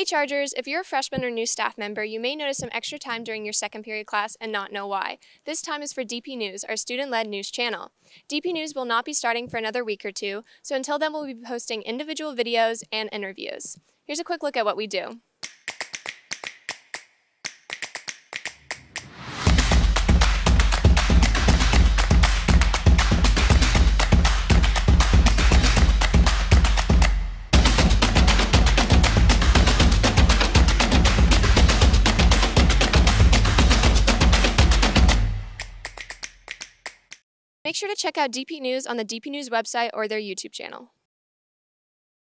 Hey Chargers, if you're a freshman or new staff member, you may notice some extra time during your second period class and not know why. This time is for DP News, our student-led news channel. DP News will not be starting for another week or two, so until then we'll be posting individual videos and interviews. Here's a quick look at what we do. Make sure to check out DP News on the DP News website or their YouTube channel.